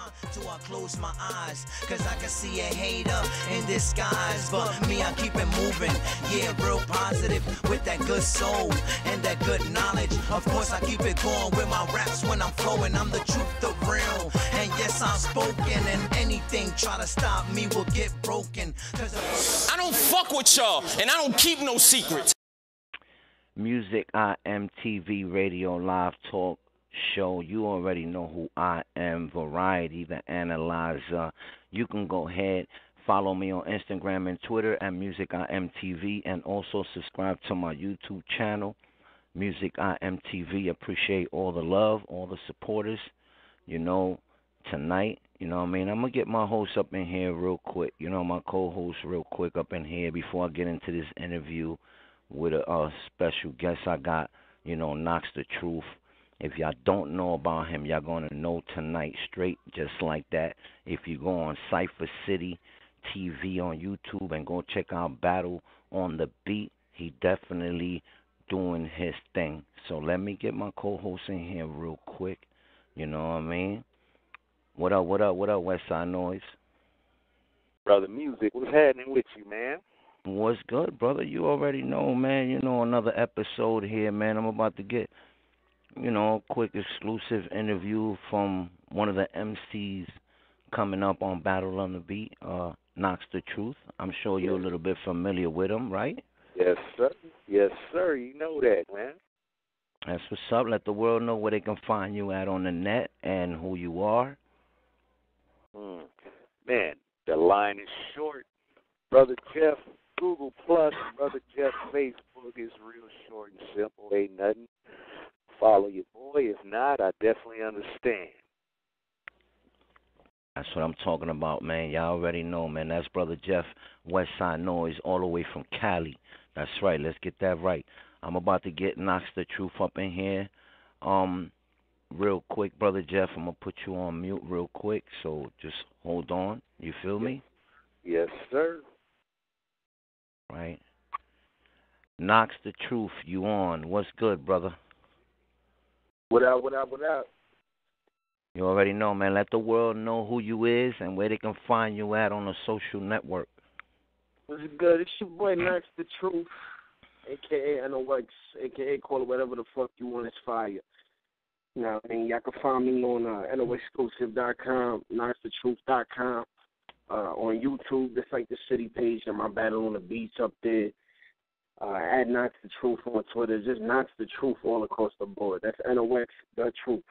uh, till I close my eyes. Cause I can see a hater in disguise. But me, I keep it moving. Yeah, real positive with that good soul and that good knowledge. Of course, I keep it going with my raps when I'm flowing. I'm the truth, the real. And yes, I'm spoken. And anything try to stop me will get broken. Cause I don't fuck with y'all, and I don't keep no secrets. Music IMTV Radio Live Talk Show. You already know who I am. Variety, the analyzer. You can go ahead, follow me on Instagram and Twitter at Music IMTV, and also subscribe to my YouTube channel, Music IMTV. Appreciate all the love, all the supporters. You know, tonight, you know what I mean? I'm going to get my host up in here real quick. You know, my co host real quick up in here before I get into this interview with a, a special guest I got, you know, Nox the Truth. If y'all don't know about him, y'all gonna know tonight, straight just like that. If you go on Cypher City TV on YouTube and go check out Battle on the Beat, he definitely doing his thing. So let me get my co-host in here real quick. You know what I mean? What up? What up? What up? West Side Noise. Brother Music, what's happening with you, man? What's good, brother? You already know, man. You know another episode here, man. I'm about to get, you know, quick exclusive interview from one of the MCs coming up on Battle on the Beat, uh, Nox the Truth. I'm sure you're a little bit familiar with him, right? Yes, sir. Yes, sir. You know that, man. That's what's up. Let the world know where they can find you at on the net and who you are. Hmm. Man, the line is short. Brother Jeff, Google Plus, Brother Jeff Facebook is real short and simple. Ain't nothing. Follow your boy. If not, I definitely understand. That's what I'm talking about, man. Y'all already know, man. That's Brother Jeff, Westside Noise, all the way from Cali. That's right. Let's get that right. I'm about to get Nox the Truth up in here. Um, real quick, Brother Jeff, I'm gonna put you on mute real quick, so just hold on. You feel me? Yes, sir. Right. Nox the Truth, you on. What's good, brother? What up, what up, what up? You already know, man. Let the world know who you is and where they can find you at on a social network. What's good? It's your boy Nox the Truth, aka NOX, aka call it whatever the fuck you want. It's fire. You know what I mean? Y'all can find me on uh, NOexclusive.com, NoxTheTruth.com, uh, on YouTube. That's like the city page and my battle on the beats up there. Uh, at Nox the Truth on Twitter. Just Nox the Truth all across the board. That's NOX the Truth.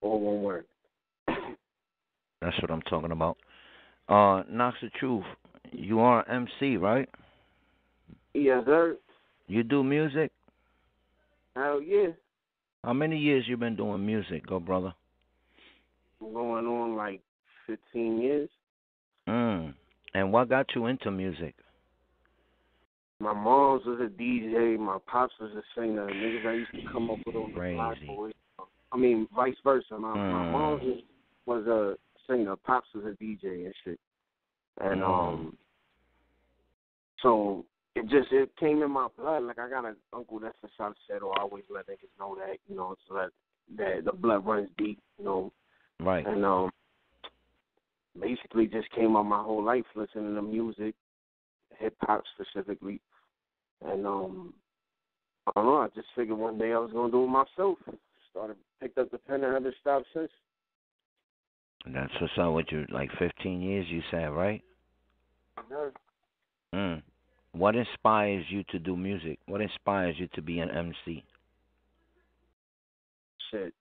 All one word. That's what I'm talking about. Uh, Nox the Truth, you are MC, right? Yes, sir. You do music? Hell yeah. How many years you been doing music, go brother? Going on like 15 years. Mm. And what got you into music? My mom's was a DJ. My pops was a singer. Niggas I used to come up with on the block boys. I mean, vice versa. My, Mm. my mom was, was a singer. Pops was a DJ and shit. And Mm. um, so it just it came in my blood. Like I got an uncle that's a South Set, or I always let niggas know that you know, so that that the blood runs deep. You know, Right. and um, basically just came out my whole life listening to music, hip hop specifically, and um, I don't know. I just figured one day I was gonna do it myself. Started picked up the pen and haven't stopped since. That's what's up with you. Like 15 years, you said, right? Mm. What inspires you to do music? What inspires you to be an MC? Shit,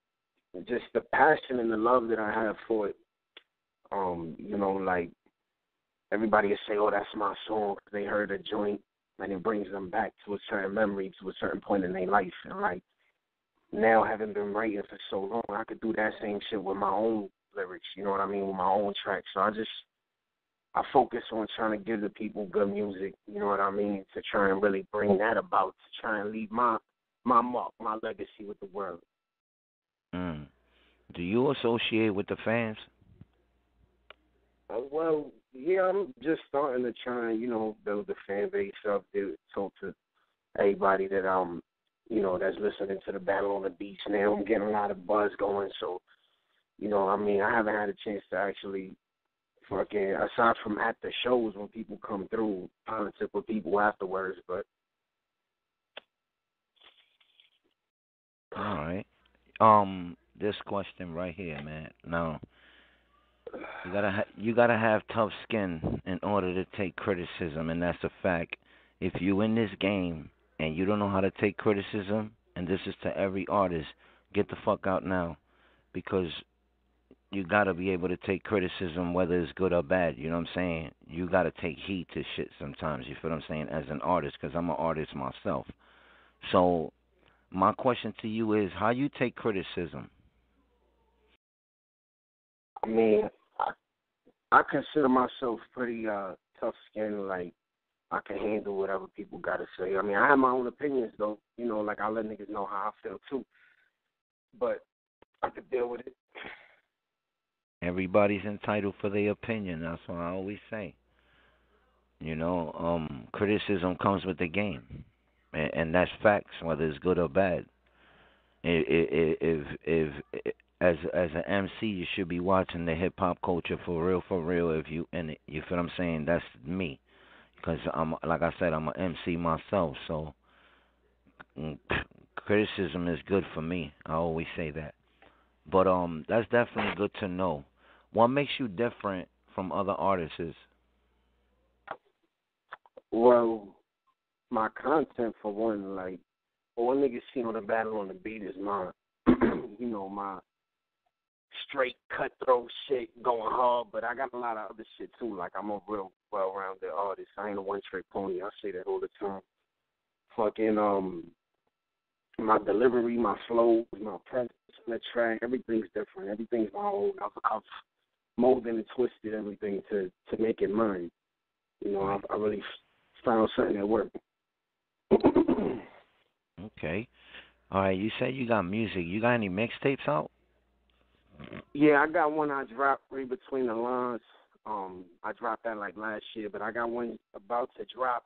just the passion and the love that I have for it. Um, you know, like everybody will say, "Oh, that's my song." They heard a joint, and it brings them back to a certain memory, to a certain point in their life. And like now, having been writing for so long, I could do that same shit with my own lyrics. You know what I mean? With my own tracks. So I just I focus on trying to give the people good music. You know what I mean? To try and really bring that about. To try and leave my my mark, my legacy with the world. Mm. Do you associate with the fans? Uh, well, yeah, I'm just starting to try and you know build the fan base up to talk to everybody that um you know that's listening to the battle on the beat now. I'm getting a lot of buzz going, so You know, I mean, I haven't had a chance to actually fucking aside from at the shows when people come through, politic with people afterwards, but all right. Um, this question right here, man. Now, you gotta ha- you gotta have tough skin in order to take criticism, and that's a fact. If you in this game and you don't know how to take criticism, and this is to every artist, get the fuck out now, because you gotta be able to take criticism, whether it's good or bad. You know what I'm saying? You gotta take heed to shit sometimes. You feel what I'm saying? As an artist, because I'm an artist myself. So, my question to you is, how you take criticism? I mean, I, consider myself pretty uh tough skinned. Like I can handle whatever people got to say. I mean, I have my own opinions though. You know, like I let niggas know how I feel too. But I could deal with it. Everybody's entitled for their opinion. That's what I always say. You know, um, criticism comes with the game, and, and that's facts, whether it's good or bad. If, if, if as as an MC, you should be watching the hip hop culture for real, for real. If you and you feel what I'm saying, that's me, because I'm like I said, I'm an MC myself. So mm, criticism is good for me. I always say that. But um, that's definitely good to know. What makes you different from other artists? Is? Well, my content for one, like, for one nigga seen on the battle on the beat is mine. you know, my straight cutthroat shit going hard, but I got a lot of other shit too. Like I'm a real well rounded artist. I ain't a one trick pony. I say that all the time. Fucking um my delivery, my flow, my presence on the track, everything's different. Everything's my own. I've, I've molded and twisted everything to to make it mine. You know, I've, I really found something that worked. okay. All right. You said you got music. You got any mixtapes out? Yeah, I got one I dropped right between the lines. Um, I dropped that like last year, but I got one about to drop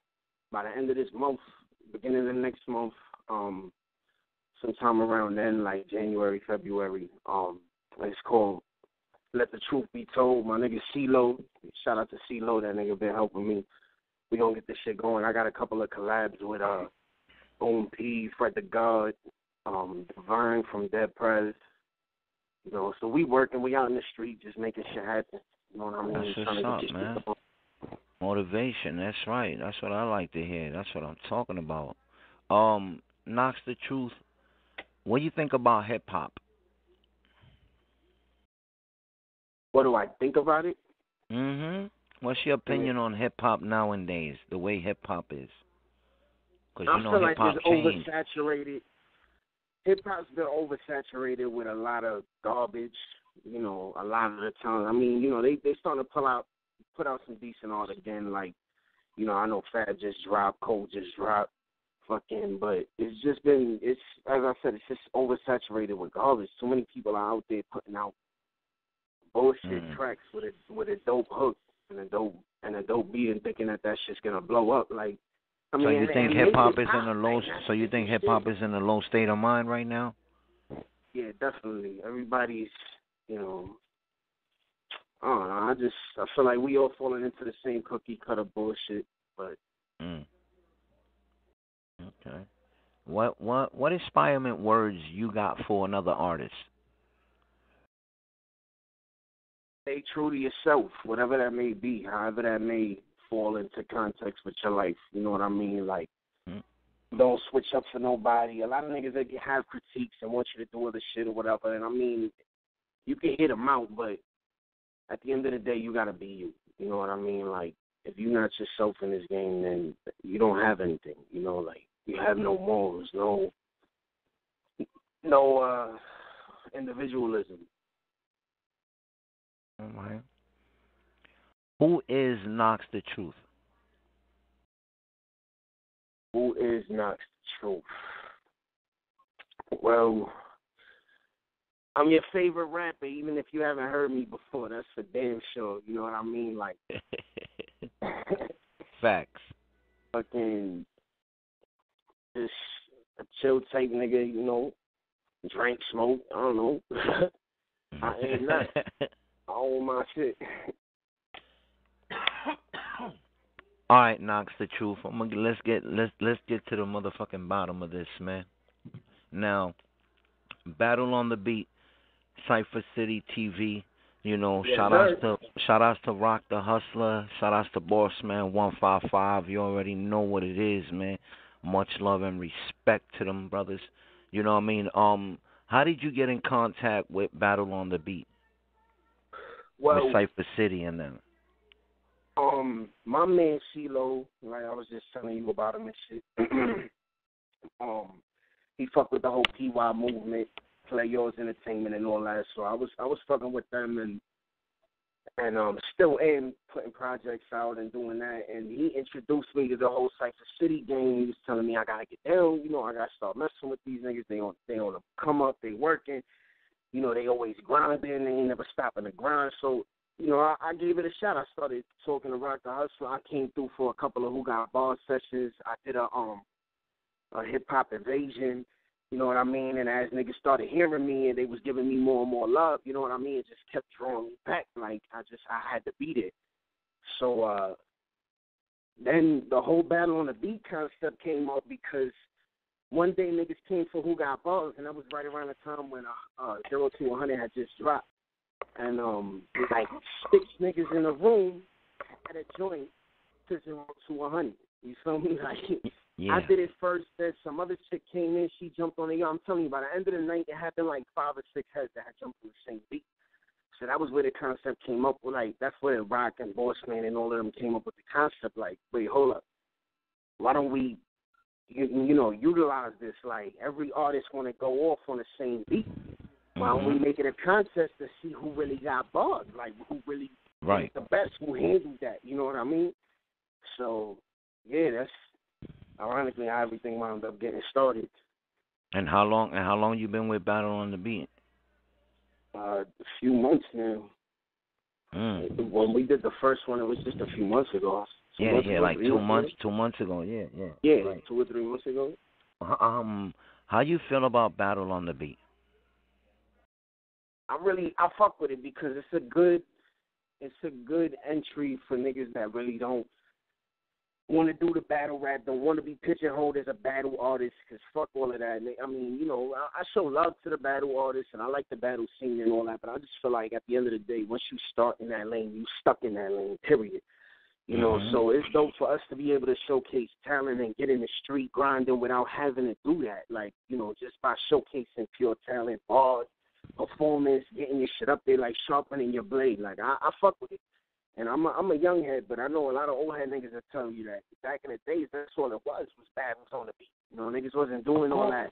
by the end of this month, beginning of next month. Um, sometime around then, like January, February. Um, it's called "Let the Truth Be Told." My nigga CeeLo, shout out to CeeLo, that nigga been helping me. We gonna get this shit going. I got a couple of collabs with uh, Boom P, Fred the God, um, Divine from Dead Prez. You know, so we working, we out in the street, just making shit happen. You know what I mean? That's what's up, man. Motivation. That's right. That's what I like to hear. That's what I'm talking about. Um, Nox the truth. What do you think about hip hop? What do I think about it? Mhm. What's your opinion on hip hop nowadays? The way hip hop is. Because you I know feel hip like hop it's changed. oversaturated. Hip hop's been oversaturated with a lot of garbage. You know, a lot of the time. I mean, you know, they they starting to pull out, put out some decent art again. Like, you know, I know Fab just dropped, Cole just dropped, fucking. But it's just been, it's as I said, it's just oversaturated with garbage. Too many people are out there putting out bullshit Mm. tracks with a with a dope hook and a dope and a dope beat and thinking that that shit's gonna blow up. Like, so you think hip hop is in a low? that's So you think hip hop is in a low state of mind right now? Yeah, definitely. Everybody's, you know, I don't know. I just I feel like we all falling into the same cookie cutter bullshit. But Mm. Okay. What what what inspirement words you got for another artist? stay true to yourself, whatever that may be, however that may fall into context with your life. You know what I mean? Like, Mm. don't switch up for nobody. A lot of niggas that have critiques and want you to do other shit or whatever. And I mean, you can hit them out, but at the end of the day, you gotta be you. You know what I mean? Like, if you're not yourself in this game, then you don't have anything. You know, like you have no morals, no, no uh individualism. All right. Who is Nox the Truth? Who is Nox the truth? Well, I'm your favorite rapper, even if you haven't heard me before. That's for damn sure. You know what I mean? Like, Facts. fucking, just a chill type nigga. You know, drink, smoke. I don't know. I ain't not. I own my shit. All right, Nox, the truth. I'm gonna let's get let's let's get to the motherfucking bottom of this, man. Now, Battle on the Beat, Cypher City TV. You know, Yes, shout sir. outs to shout outs to Rock the Hustler. Shout outs to Boss Man One Five Five. You already know what it is, man. Much love and respect to them brothers. You know what I mean? Um, how did you get in contact with Battle on the Beat Well, with Cipher City and them? Um, my man CeeLo, like I was just telling you about him and shit. um, he fucked with the whole PY movement, Play Yours Entertainment, and all that. So I was I was fucking with them and and um still am putting projects out and doing that. And he introduced me to the whole Cypher City game. He was telling me I gotta get down. You know, I gotta start messing with these niggas. They on they on the come up. They working. You know, they always grinding. They ain't never stopping to grind. So you know, I, I gave it a shot. I started talking to Rock the Hustler. I came through for a couple of Who Got Bars sessions. I did a um a hip hop invasion. You know what I mean? And as niggas started hearing me and they was giving me more and more love, you know what I mean? It just kept drawing me back. Like I just I had to beat it. So uh then the whole battle on the beat concept came up because one day niggas came for Who Got Bars and that was right around the time when uh, uh Zero to one hundred had just dropped. And um like six niggas in a room at a joint to zero to one hundred. You feel me? Like Yeah. I did it first. Then some other chick came in. She jumped on the. I'm telling you, by the end of the night, it happened like five or six heads that had jumped on the same beat. So that was where the concept came up with. Like that's where Rock and Bossman and all of them came up with the concept. Like, wait, hold up, why don't we, you, you know, utilize this? Like every artist want to go off on the same beat. Why don't we Mhm. make it a contest to see who really got bars? Like who really Right. the best? Who handled that? You know what I mean? So yeah, that's ironically how everything wound up getting started. And how long and how long you been with Battle on the Beat? Uh, a few months now. Mm. When we did the first one, it was just a few months ago. Two Yeah, months yeah, ago, like two months ago? two months ago. Yeah, yeah. Yeah, Right. two or three months ago. Um, how you feel about Battle on the Beat? I really I fuck with it because it's a good it's a good entry for niggas that really don't want to do the battle rap, don't want to be pigeonholed as a battle artist, because fuck all of that. I mean, you know, I, I show love to the battle artists, and I like the battle scene and all that, but I just feel like at the end of the day, once you start in that lane, you stuck in that lane, period. You know, Mhm. so it's dope for us to be able to showcase talent and get in the street grinding without having to do that. Like, you know, just by showcasing pure talent, bars, performance, getting your shit up there, like sharpening your blade. Like, I, I fuck with it. And I'm a, I'm a young head, but I know a lot of old head niggas that tell you that back in the days, that's all it was was battles on the beat. You know, niggas wasn't doing all that,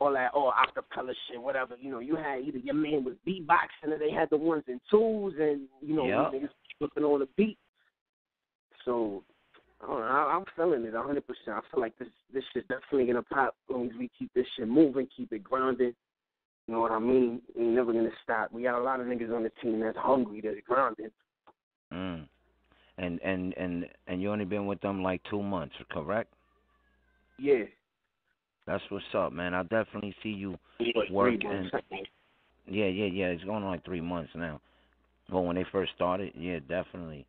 all that, oh acapella shit, whatever. You know, you had either your man was beatboxing, or they had the ones and twos, and you know, Yeah. niggas flipping on the beat. So, I don't know, I, I'm feeling it 100. percent I feel like this this shit definitely gonna pop as long as we keep this shit moving, keep it grounded. You know what I mean? We ain't never gonna stop. We got a lot of niggas on the team that's hungry, that's grounded. Mm. And and and and you only been with them like two months, correct? Yeah. That's what's up, man. I definitely see you. Work and- Yeah, yeah, yeah. It's going on like three months now. But when they first started, yeah, definitely.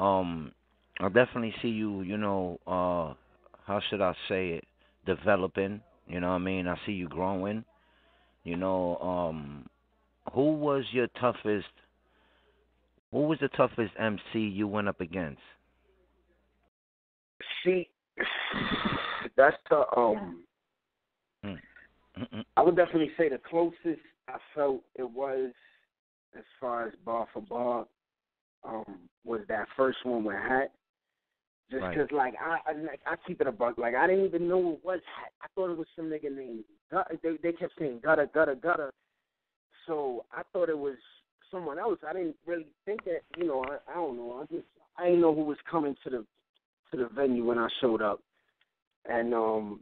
Um, I definitely see you. You know, uh, how should I say it? Developing. You know what I mean? I see you growing. You know, um, who was your toughest? Who was the toughest MC you went up against? See, that's the um. Mm-mm. I would definitely say the closest I felt it was, as far as bar for bar, um, was that first one with Hat. Just Right. 'cause like I, I like, I keep it a buck. Like I didn't even know it was Hat. I thought it was some nigga named. Gut- They they kept saying gutter gutter gutter. So I thought it was someone else. I didn't really think that. You know, I, I don't know. I just I didn't know who was coming to the to the venue when I showed up, and um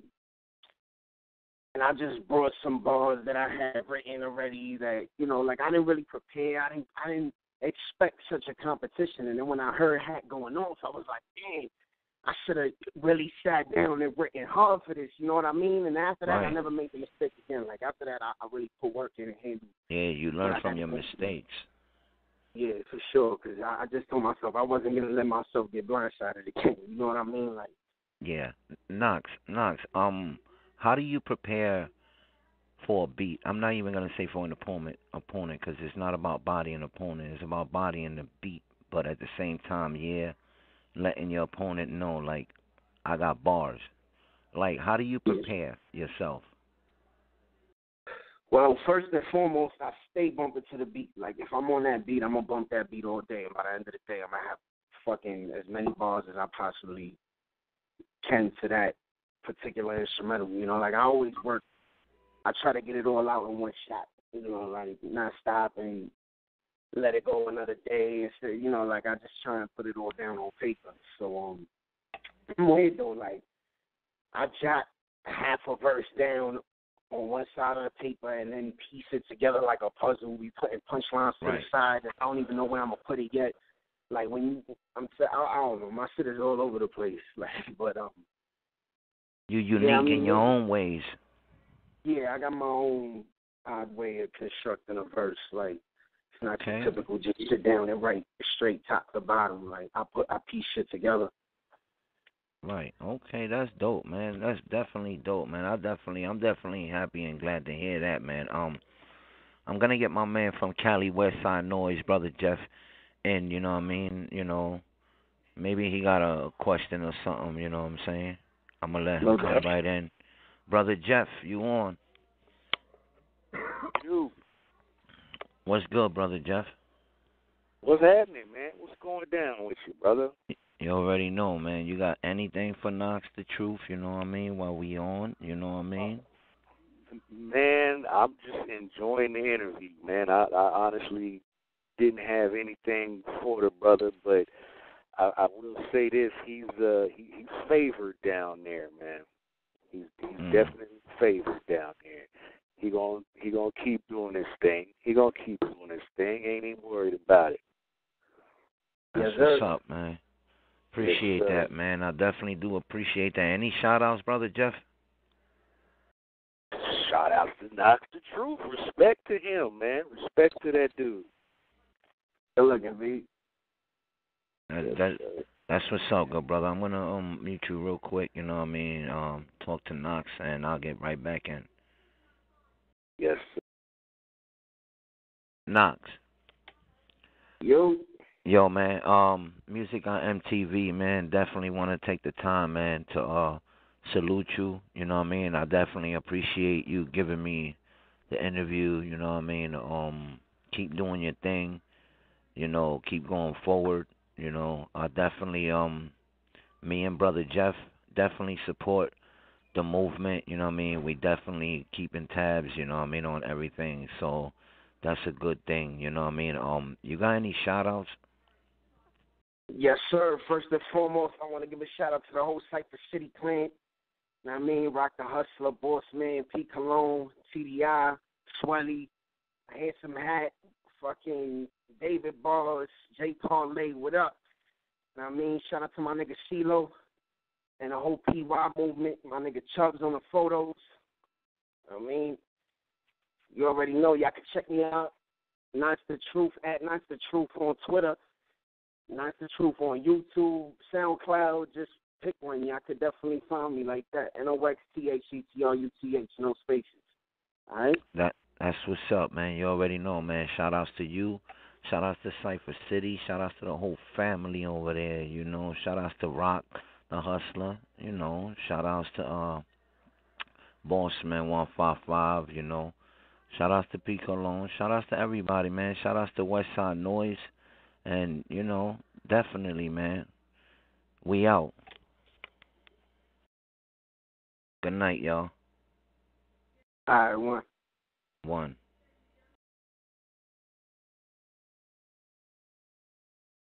and I just brought some bars that I had written already that you know like I didn't really prepare. I didn't I didn't expect such a competition, and then when I heard Hat going off, I was like, dang. I should have really sat down and written hard for this. You know what I mean? And after that, Right. I never made the mistake again. Like after that, I, I really put work in and handled. Yeah, you learn from your mistakes. Yeah, for sure. Because I, I just told myself I wasn't gonna let myself get blindsided again. You know what I mean? Like Yeah, Nox, Nox. Um, how do you prepare for a beat? I'm not even gonna say for an opponent, opponent, because it's not about body and opponent. It's about body and the beat. But at the same time, yeah, letting your opponent know, like, I got bars. Like, how do you prepare yourself? Well, first and foremost, I stay bumping to the beat. Like if I'm on that beat, I'm gonna bump that beat all day. And by the end of the day, I'm gonna have fucking as many bars as I possibly can to that particular instrumental. You know, like I always work. I try to get it all out in one shot. You know, like not stop and let it go another day. Instead, you know, like I just try and put it all down on paper. So um, weird though. Like I jot half a verse down on one side of the paper and then piece it together like a puzzle. We putting punchlines to Right. the side. I don't even know where I'm gonna put it yet. Like when you, I'm, I, I don't know. My shit is all over the place. Like, but um, You unique I mean, in your own ways. Yeah, I got my own odd way of constructing a verse. Like, it's not Okay. typical just sit down and write straight top to bottom. Like, I put, I piece shit together. Right. Okay, that's dope, man. That's definitely dope, man. I definitely I'm definitely happy and glad to hear that, man. Um I'm gonna get my man from Cali West Side Noise, brother Jeff, in, you know what I mean, you know. Maybe he got a question or something, you know what I'm saying? I'm gonna let him Okay. come right in. Brother Jeff, you on. You, What's good, brother Jeff? what's happening, man? What's going down with you, brother? You already know, man. You got anything for Nox the Truth, you know what I mean, while we on, you know what I mean? Man, I'm just enjoying the interview, man. I, I honestly didn't have anything for the brother, but I, I will say this: he's uh he, he's favored down there, man. He's he's Mm. definitely favored down there. He gonna he gonna keep doing his thing. He gonna keep doing his thing. Ain't even worried about it. That's Yes, what's up, man. Appreciate sir. that, man. I definitely do appreciate that. Any shout outs, brother Jeff? Shout out to Nox the Truth. Respect to him, man. Respect to that dude. Good looking, me. That, that sir. That's what's up, good brother. I'm gonna um mute you real quick, you know what I mean? Um talk to Nox and I'll get right back in. Yes, sir. Nox. Yo, Yo man, um music on MTV, man, definitely wanna take the time, man, to uh salute you, you know what I mean? I definitely appreciate you giving me the interview, you know what I mean? Um keep doing your thing, you know, keep going forward, you know. I definitely um me and brother Jeff definitely support the movement, you know what I mean? We definitely keeping tabs, you know what I mean, on everything. So that's a good thing, you know what I mean? Um you got any shout outs? Yes, sir. First and foremost, I want to give a shout out to the whole Cypher City clan. You know what I mean? Rock the Hustler, Boss Man, Pete Cologne, TDI, Swelly, Handsome Hat, fucking David Bars, Jay Parlay, what up? I mean? Shout out to my nigga CeeLo and the whole PY movement. My nigga Chubbs on the photos. I mean? You already know. Y'all can check me out. Nox the Truth at Nox the Truth on Twitter. Nox the Truth on YouTube, SoundCloud. Just pick one. Y'all could definitely find me like that. N O X T H E T R U T H, no spaces. All right? That that's what's up, man. You already know, man. Shout outs to you. Shout out to Cypher City. Shout out to the whole family over there, you know. Shout out to Rock, the hustler, you know. Shout outs to uh Bossman one five five, you know. Shout outs to P Cologne. Shout outs to everybody, man. Shout outs to West Side Noise. And, you know, definitely, man. We out. Good night, y'all. All right, one. One.